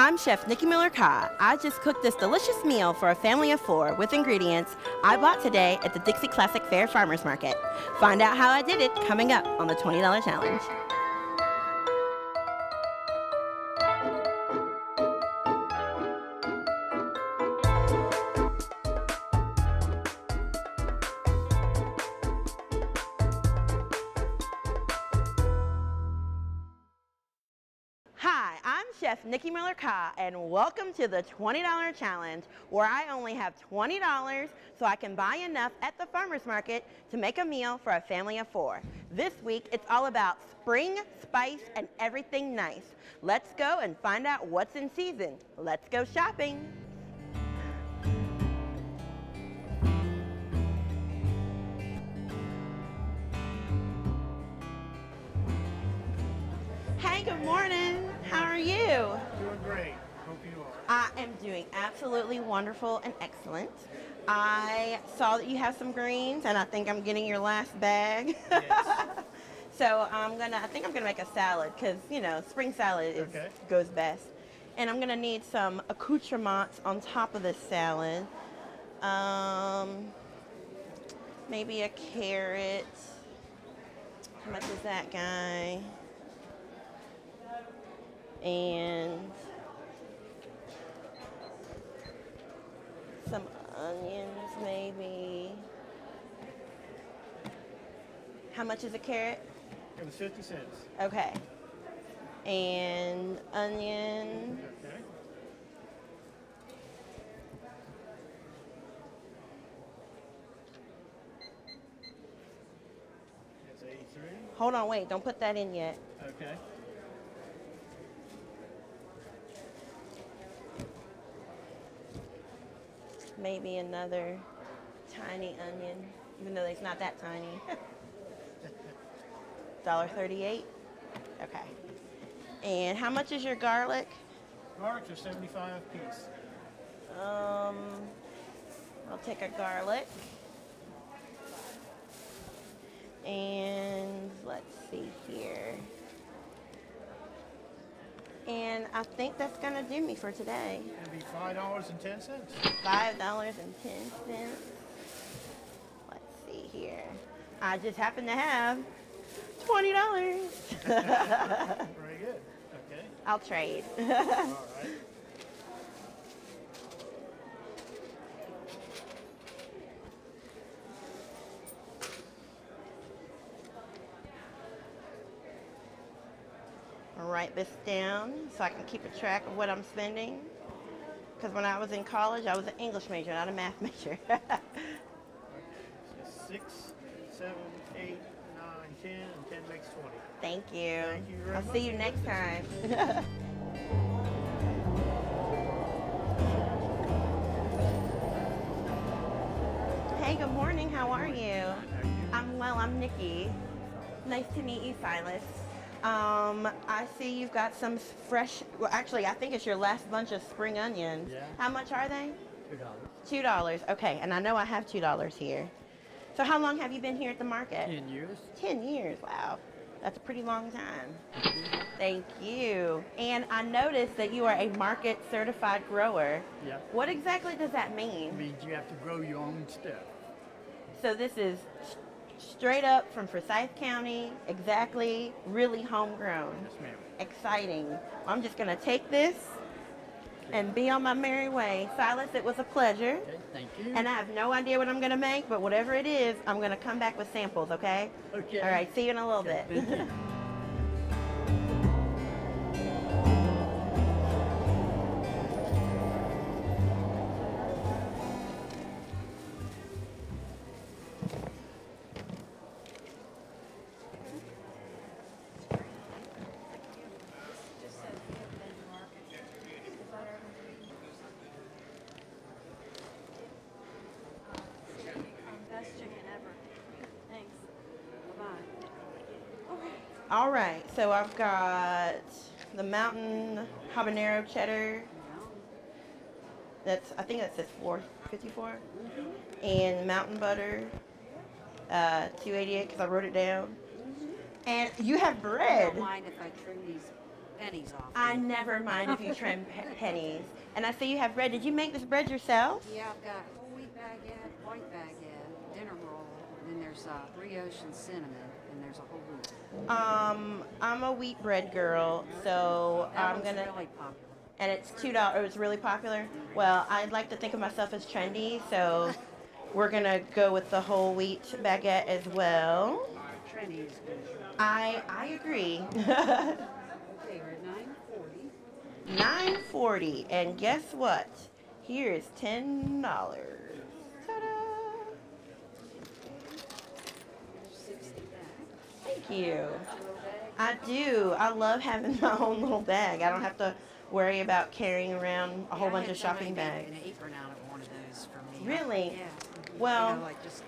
I'm Chef Nikki Miller Ka. I just cooked this delicious meal for a family of four with ingredients I bought today at the Dixie Classic Fair Farmers Market. Find out how I did it coming up on the $20 challenge. And welcome to the $20 challenge, where I only have $20 so I can buy enough at the farmer's market to make a meal for a family of four. This week, it's all about spring, spice, and everything nice. Let's go and find out what's in season. Let's go shopping. Am doing absolutely wonderful and excellent. I saw that you have some greens, and I think I'm getting your last bag. Yes. so I'm gonna. I think I'm gonna make a salad because you know spring salad is, Okay. goes best. And I'm gonna need some accoutrements on top of this salad. Um, maybe a carrot. How much is that guy? And some onions, maybe. How much is a carrot? It was 50 cents. Okay. And onion. Okay. That's 83. Hold on, wait, don't put that in yet. Okay. Maybe another tiny onion, even though it's not that tiny. $1.38? Okay. And how much is your garlic? Garlics are 75 a piece. Um, I'll take a garlic. And let's see here. And I think that's gonna do me for today. It'd be $5.10. Five dollars and ten cents. Let's see here. I just happen to have twenty dollars. Very good. Okay. I'll trade. All right. this down so I can keep a track of what I'm spending. Because when I was in college, I was an English major, not a math major. 6, 7, 8, 9, 10, and 10 makes 20. Thank you. Thank you very I'll much. see you next time. hey, good morning. How are you? I'm well. I'm Nikki. Nice to meet you, Silas. Um, I see you've got some fresh. Well, actually, I think it's your last bunch of spring onions. Yeah. How much are they? $2. Two dollars. Okay, and I know I have two dollars here. So, how long have you been here at the market? 10 years. 10 years. Wow. That's a pretty long time. Thank you. And I noticed that you are a market certified grower. Yeah. What exactly does that mean? It means you have to grow your own stuff. So this is straight up from Forsyth County, exactly, really homegrown. Yes, ma'am. Exciting. I'm just going to take this and be on my merry way. Silas, it was a pleasure. Okay, thank you. And I have no idea what I'm going to make, but whatever it is, I'm going to come back with samples, okay? Okay. All right, see you in a little Okay, bit. I've got the mountain habanero cheddar. That's I think that says 454, and mountain butter, uh, 288 because I wrote it down. And you have I bread. don't mind if I trim these pennies off. I never mind if you trim pe- pennies. And I see you have bread. Did you make this bread yourself? Yeah, I've got whole wheat baguette, white baguette, dinner roll, and then there's uh, brioche and cinnamon, there's a whole wheat. Um, I'm a wheat bread girl, so That I'm gonna. really popular. And it's two dollars. It was really popular. Well, I'd like to think of myself as trendy, so we're gonna go with the whole wheat baguette as well. Trendy is good. I I agree. Okay, we're at nine forty. Nine forty, and guess what? Here's ten dollars. Ta-da! Sixty back. Thank you. I do. I love having my own little bag. I don't have to worry about carrying around a whole Yeah, bunch of shopping bags. An apron out of one of those for me. Really? Yeah. Well- you know, like just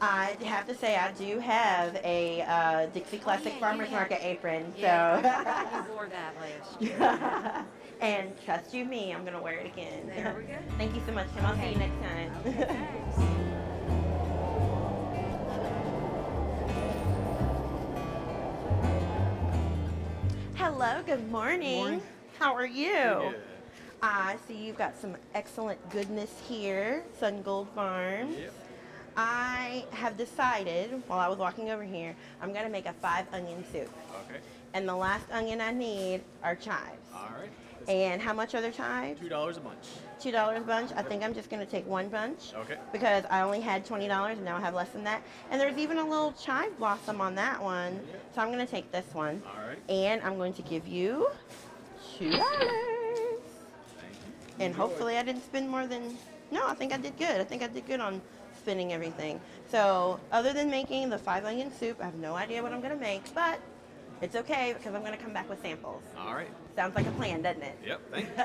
I have to say I do have a uh, Dixie Classic yeah, Farmers had- Market apron, yeah. So. you wore that last year. and trust you me, I'm gonna wear it again. There we go. Thank you so much, Kim. I'll see you next time. Okay, Hello, good morning. Morning. How are you? I see you've got some excellent goodness here, Sun Gold Farms. Yep. I have decided, while I was walking over here, I'm gonna make a five onion soup. Okay. And the last onion I need are chives. All right. And how much are the chives? Two dollars a bunch. Two dollars a bunch. I think I'm just gonna take one bunch. Okay. Because I only had twenty dollars and now I have less than that. And there's even a little chive blossom on that one. So I'm gonna take this one. All right. And I'm going to give you two dollars. Thank you. And hopefully I didn't spend more than no, I think I did good. I think I did good on spending everything. So other than making the five onion soup, I have no idea what I'm gonna make, but it's okay because I'm gonna come back with samples. All right. Sounds like a plan, doesn't it? Yep. Thank you.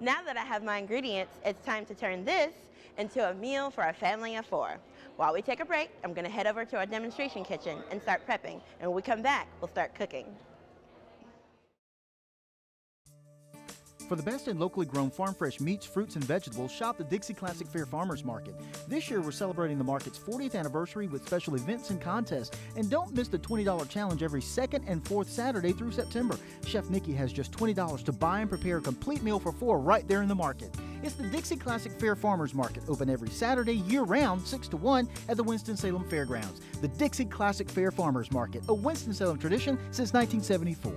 now that I have my ingredients, it's time to turn this into a meal for a family of four. While we take a break, I'm gonna head over to our demonstration kitchen and start prepping. And when we come back, we'll start cooking. For the best in locally grown farm fresh meats, fruits, and vegetables, shop the Dixie Classic Fair Farmers Market. This year, we're celebrating the market's 40th anniversary with special events and contests. And don't miss the $20 challenge every second and fourth Saturday through September. Chef Nikki has just $20 to buy and prepare a complete meal for four right there in the market. It's the Dixie Classic Fair Farmers Market, open every Saturday year round, 6 to 1 at the Winston-Salem Fairgrounds. The Dixie Classic Fair Farmers Market, a Winston-Salem tradition since 1974.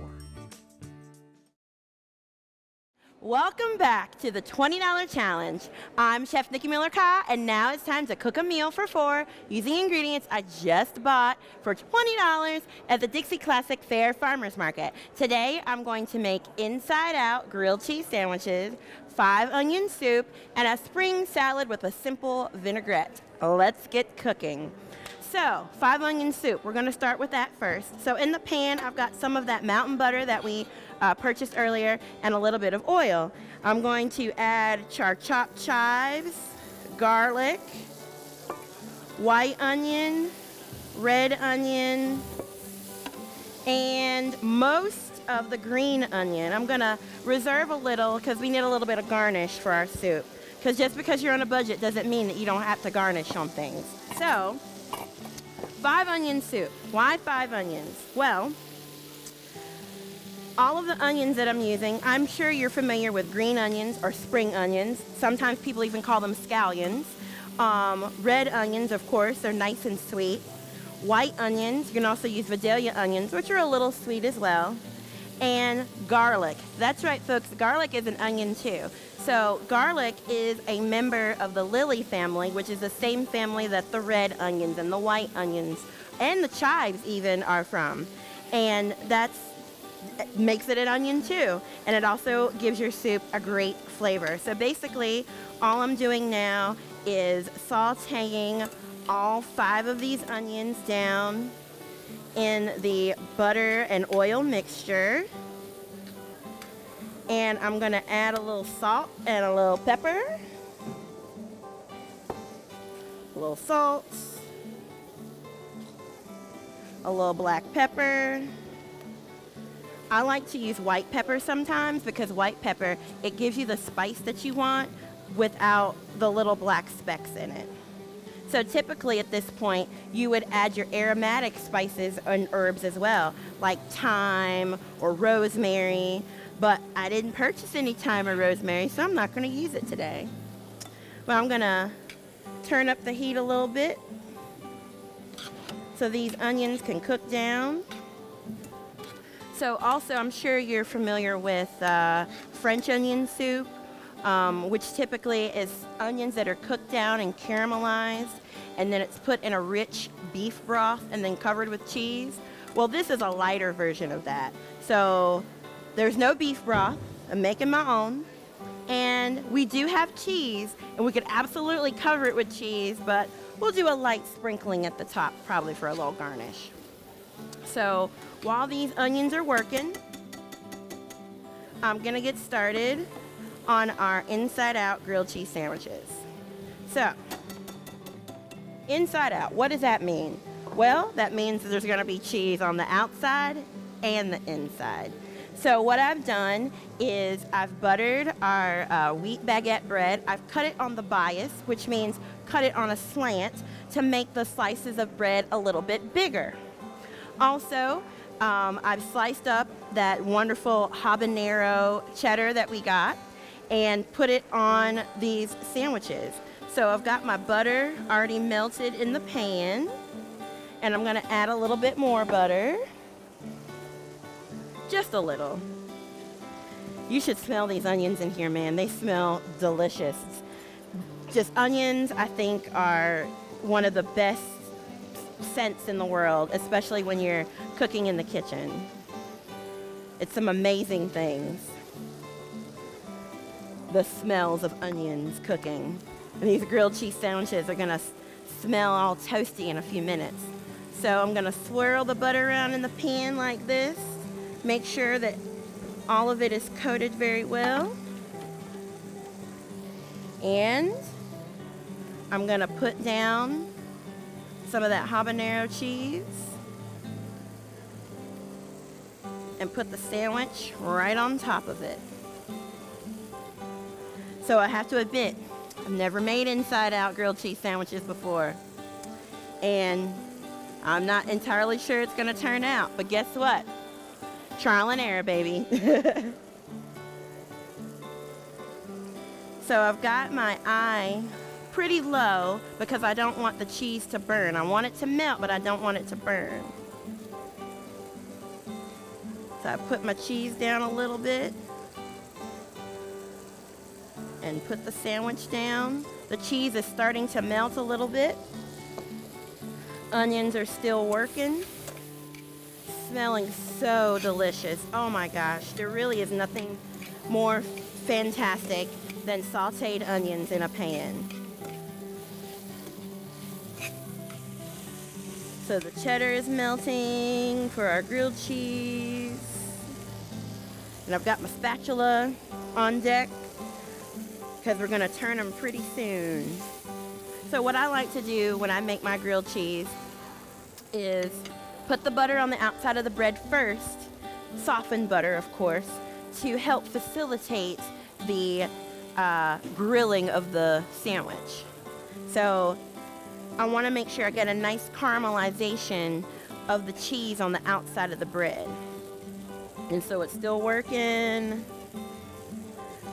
Welcome back to the $20 challenge. I'm Chef Nikki Miller Ka, and now it's time to cook a meal for four using ingredients I just bought for $20 at the Dixie Classic Fair Farmers Market. Today, I'm going to make inside out grilled cheese sandwiches, five onion soup, and a spring salad with a simple vinaigrette. Let's get cooking. So, five onion soup. We're going to start with that first. So, in the pan, I've got some of that mountain butter that we uh, purchased earlier and a little bit of oil. I'm going to add char chopped chives, garlic, white onion, red onion, and most of the green onion. I'm to reserve a little because we need a little bit of garnish for our soup. Because just because you're on a budget doesn't mean that you don't have to garnish on things. So, Five onion soup. Why five onions? Well, all of the onions that I'm using, I'm sure you're familiar with green onions or spring onions. Sometimes people even call them scallions. Um, red onions, of course, they're nice and sweet. White onions, you can also use Vidalia onions, which are a little sweet as well. And garlic. That's right, folks, garlic is an onion too. So garlic is a member of the lily family, which is the same family that the red onions and the white onions and the chives even are from. And that's makes it an onion too. And it also gives your soup a great flavor. So basically, all I'm doing now is sauteing all five of these onions down in the butter and oil mixture. And I'm gonna add a little salt and a little pepper. A little salt. A little black pepper. I like to use white pepper sometimes because white pepper, it gives you the spice that you want without the little black specks in it. So typically at this point, you would add your aromatic spices and herbs as well, like thyme or rosemary. But I didn't purchase any thyme or rosemary, so I'm not going to use it today. But I'm going to turn up the heat a little bit so these onions can cook down. So also, I'm sure you're familiar with uh, French onion soup, um, which typically is onions that are cooked down and caramelized, and then it's put in a rich beef broth and then covered with cheese. Well, this is a lighter version of that. So there's no beef broth. I'm making my own. And we do have cheese, and we could absolutely cover it with cheese, but we'll do a light sprinkling at the top, probably for a little garnish. So while these onions are working, I'm gonna get started on our inside out grilled cheese sandwiches. So, inside out, what does that mean? Well, that means there's gonna be cheese on the outside and the inside. So what I've done is I've buttered our uh, wheat baguette bread. I've cut it on the bias, which means cut it on a slant to make the slices of bread a little bit bigger. Also, um, I've sliced up that wonderful habanero cheddar that we got and put it on these sandwiches. So I've got my butter already melted in the pan and I'm gonna add a little bit more butter. Just a little. You should smell these onions in here, man. They smell delicious. Just onions, I think, are one of the best scents in the world, especially when you're cooking in the kitchen. It's some amazing things. The smells of onions cooking. And these grilled cheese sandwiches are gonna smell all toasty in a few minutes. So I'm gonna swirl the butter around in the pan like this. Make sure that all of it is coated very well. And I'm gonna put down some of that habanero cheese and put the sandwich right on top of it. So I have to admit, I've never made inside out grilled cheese sandwiches before. And I'm not entirely sure it's gonna turn out, but guess what? Trial and error, baby. so I've got my eye pretty low because I don't want the cheese to burn. I want it to melt, but I don't want it to burn. So I put my cheese down a little bit and put the sandwich down. The cheese is starting to melt a little bit. Onions are still working. Smelling so delicious. Oh my gosh, there really is nothing more fantastic than sauteed onions in a pan. So the cheddar is melting for our grilled cheese. And I've got my spatula on deck because we're gonna turn them pretty soon. So what I like to do when I make my grilled cheese is put the butter on the outside of the bread first, softened butter of course, to help facilitate the uh, grilling of the sandwich. So I want to make sure I get a nice caramelization of the cheese on the outside of the bread. And so it's still working.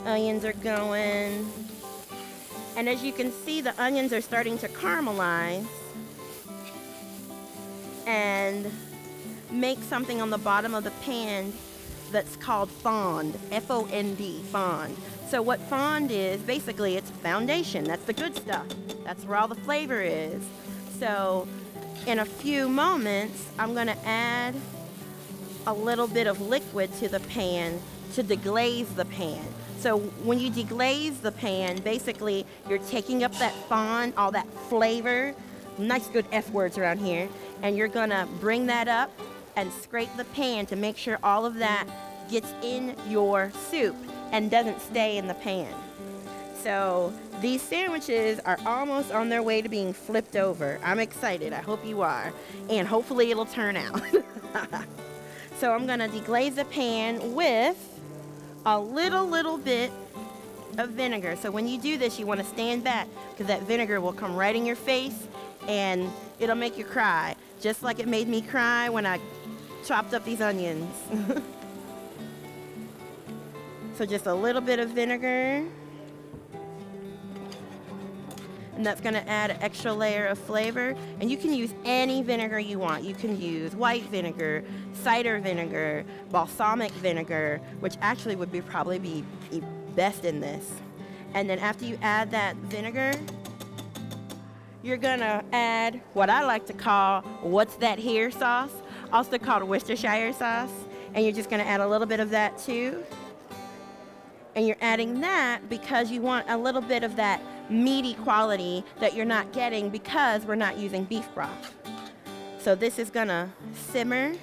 Onions are going. And as you can see, the onions are starting to caramelize and make something on the bottom of the pan that's called fond, F-O-N-D, fond. So what fond is, basically it's foundation. That's the good stuff. That's where all the flavor is. So in a few moments, I'm gonna add a little bit of liquid to the pan to deglaze the pan. So when you deglaze the pan, basically you're taking up that fond, all that flavor, nice good F words around here, and you're gonna bring that up and scrape the pan to make sure all of that gets in your soup and doesn't stay in the pan. So these sandwiches are almost on their way to being flipped over. I'm excited. I hope you are. And hopefully it'll turn out. so I'm going to deglaze the pan with a little, little bit of vinegar. So when you do this, you want to stand back because that vinegar will come right in your face and it'll make you cry, just like it made me cry when I chopped up these onions. so just a little bit of vinegar. And that's gonna add an extra layer of flavor. And you can use any vinegar you want. You can use white vinegar, cider vinegar, balsamic vinegar, which actually would be probably be best in this. And then after you add that vinegar, you're gonna add what I like to call what's that here sauce, also called Worcestershire sauce. And you're just gonna add a little bit of that too. And you're adding that because you want a little bit of that meaty quality that you're not getting because we're not using beef broth. So this is gonna simmer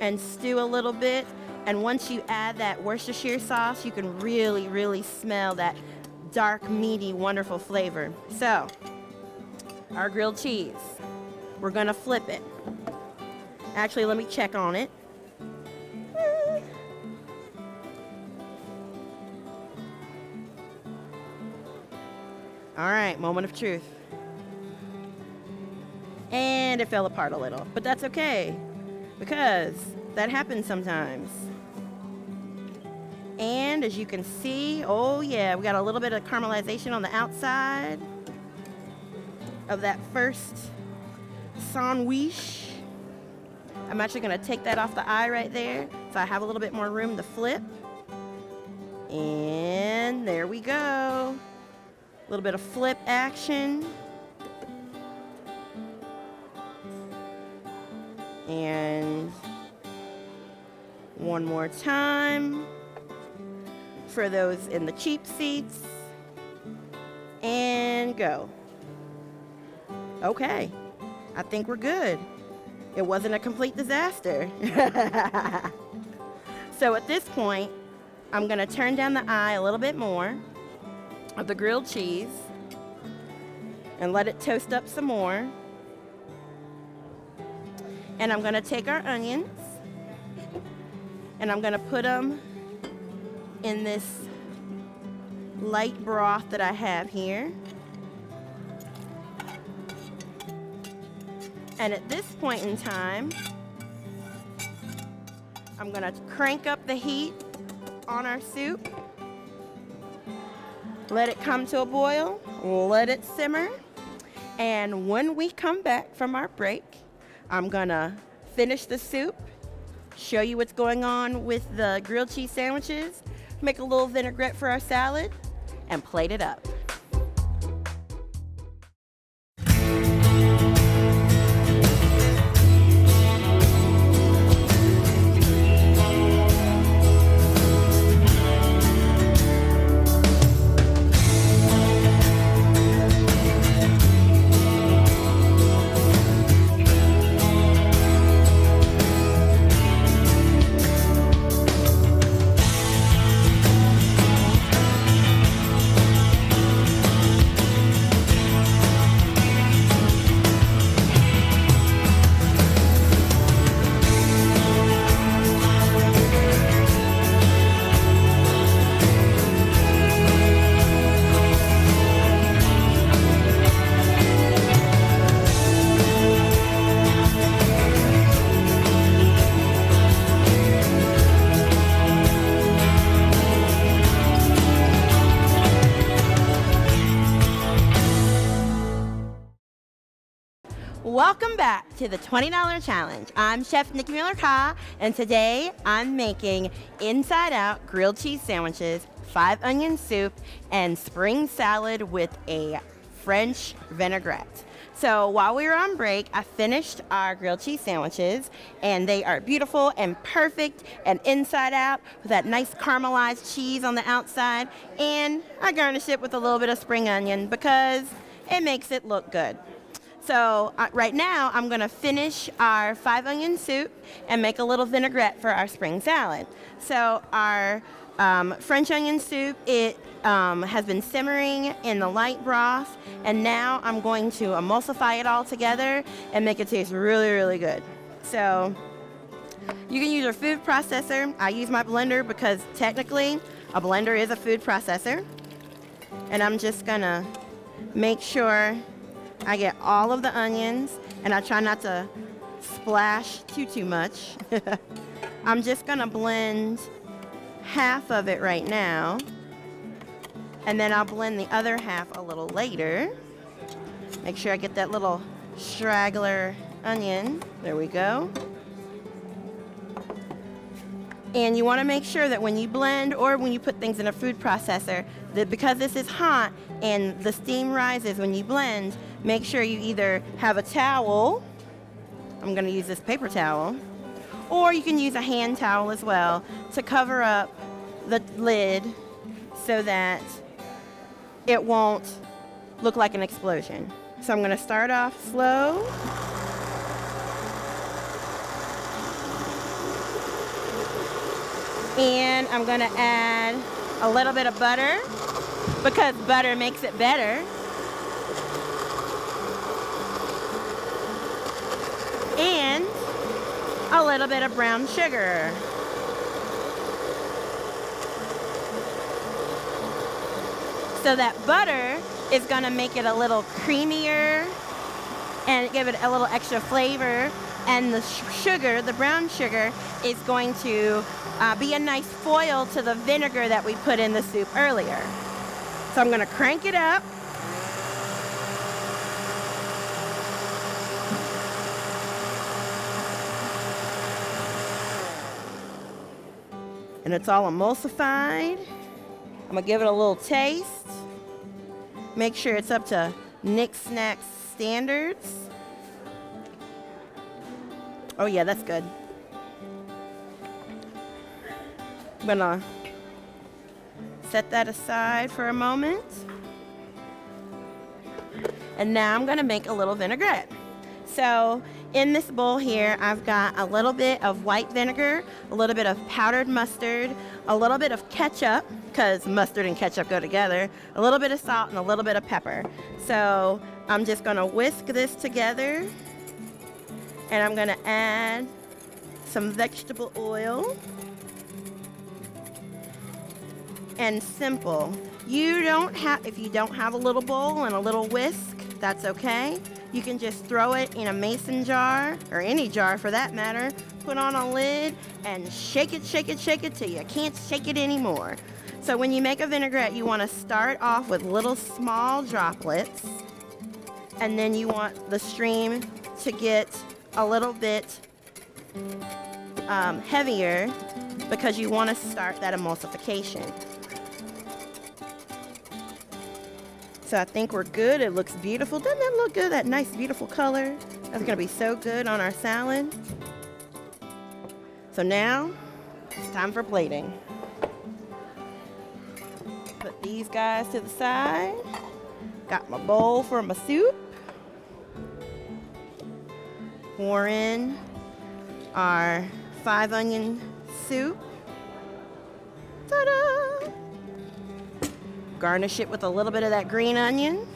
and stew a little bit. And once you add that Worcestershire sauce, you can really, really smell that dark, meaty, wonderful flavor. So, our grilled cheese, we're gonna flip it. Actually, let me check on it. All right, moment of truth. And it fell apart a little, but that's okay because that happens sometimes. And as you can see, oh yeah, we got a little bit of caramelization on the outside of that first sandwich. I'm actually gonna take that off the eye right there so I have a little bit more room to flip. And there we go. A little bit of flip action. And one more time for those in the cheap seats. And go. Okay, I think we're good. It wasn't a complete disaster. so at this point, I'm gonna turn down the eye a little bit more of the grilled cheese and let it toast up some more. And I'm gonna take our onions and I'm gonna put them in this light broth that I have here. And at this point in time, I'm gonna crank up the heat on our soup. Let it come to a boil, let it simmer. And when we come back from our break, I'm gonna finish the soup, show you what's going on with the grilled cheese sandwiches, make a little vinaigrette for our salad, and plate it up. Back to the $20 challenge. I'm Chef Nikki Miller Ka, and today I'm making inside out grilled cheese sandwiches, five onion soup, and spring salad with a French vinaigrette. So while we were on break, I finished our grilled cheese sandwiches, and they are beautiful and perfect and inside out with that nice caramelized cheese on the outside, and I garnish it with a little bit of spring onion because it makes it look good. So uh, right now, I'm gonna finish our five onion soup and make a little vinaigrette for our spring salad. So our um, French onion soup, it um, has been simmering in the light broth, and now I'm going to emulsify it all together and make it taste really, really good. So you can use your food processor. I use my blender because technically a blender is a food processor. And I'm just gonna make sure I get all of the onions and I try not to splash too, too much. I'm just gonna blend half of it right now and then I'll blend the other half a little later. Make sure I get that little straggler onion. There we go. And you want to make sure that when you blend or when you put things in a food processor, that because this is hot and the steam rises when you blend, make sure you either have a towel, I'm going to use this paper towel, or you can use a hand towel as well to cover up the lid so that it won't look like an explosion. So I'm going to start off slow. And I'm to add a little bit of butter because butter makes it better. And a little bit of brown sugar. So that butter is to make it a little creamier and give it a little extra flavor. And the sugar, the brown sugar, is going to uh, be a nice foil to the vinegar that we put in the soup earlier. So I'm going to crank it up. And it's all emulsified. I'm gonna give it a little taste. Make sure it's up to Nik Snacks standards. Oh yeah, that's good. I'm gonna set that aside for a moment. And now I'm gonna make a little vinaigrette. So in this bowl here, I've got a little bit of white vinegar, a little bit of powdered mustard, a little bit of ketchup, because mustard and ketchup go together, a little bit of salt, and a little bit of pepper. So I'm just gonna whisk this together, and I'm gonna add some vegetable oil. And simple. You don't have, if you don't have a little bowl and a little whisk, that's okay. You can just throw it in a mason jar, or any jar for that matter, put on a lid, and shake it, shake it, shake it till you can't shake it anymore. So when you make a vinaigrette, you want to start off with little small droplets, and then you want the stream to get a little bit um, heavier because you want to start that emulsification. So I think we're good. It looks beautiful. Doesn't that look good? That nice, beautiful color. That's gonna be so good on our salad. So now, it's time for plating. Put these guys to the side. Got my bowl for my soup. Pour in our five onion soup. Ta-da! Garnish it with a little bit of that green onion,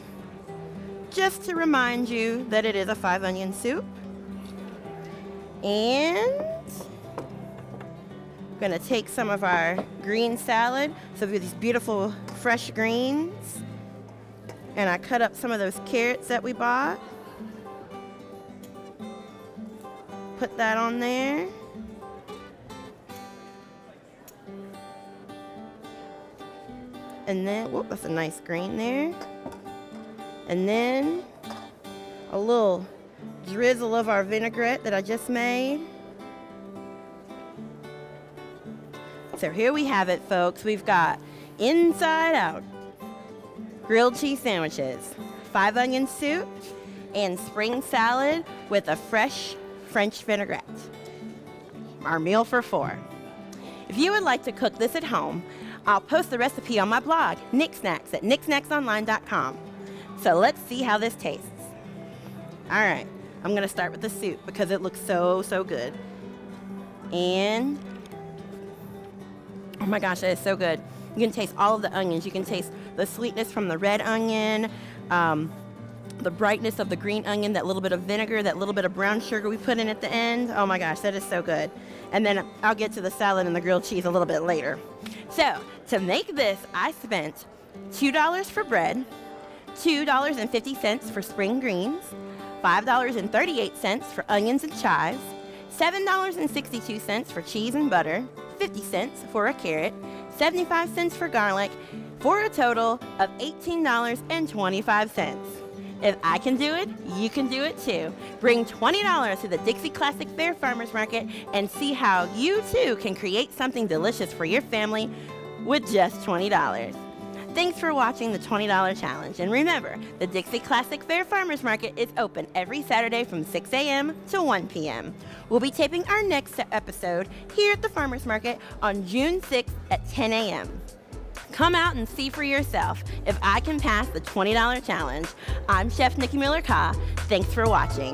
just to remind you that it is a five onion soup. And I'm gonna take some of our green salad, so we have these beautiful fresh greens, and I cut up some of those carrots that we bought. Put that on there. And then, whoop, that's a nice green there. And then a little drizzle of our vinaigrette that I just made. So here we have it, folks. We've got inside out grilled cheese sandwiches, five onion soup, and spring salad with a fresh French vinaigrette. Our meal for four. If you would like to cook this at home, I'll post the recipe on my blog, Nik Snacks, at niksnacksonline.com. So let's see how this tastes. All right, I'm gonna start with the soup because it looks so, so good. And, oh my gosh, that is so good. You can taste all of the onions. You can taste the sweetness from the red onion, um, the brightness of the green onion, that little bit of vinegar, that little bit of brown sugar we put in at the end. Oh my gosh, that is so good. And then I'll get to the salad and the grilled cheese a little bit later. So, to make this, I spent $2 for bread, $2.50 for spring greens, $5.38 for onions and chives, $7.62 for cheese and butter, 50 cents for a carrot, 75 cents for garlic, for a total of $18.25. If I can do it, you can do it too. Bring $20 to the Dixie Classic Fair Farmers Market and see how you too can create something delicious for your family with just $20. Thanks for watching the $20 challenge. And remember, the Dixie Classic Fair Farmers Market is open every Saturday from 6 a.m. to 1 p.m. We'll be taping our next episode here at the Farmers Market on June 6th at 10 a.m. Come out and see for yourself if I can pass the $20 challenge. I'm Chef Nikki Miller Ka. Thanks for watching.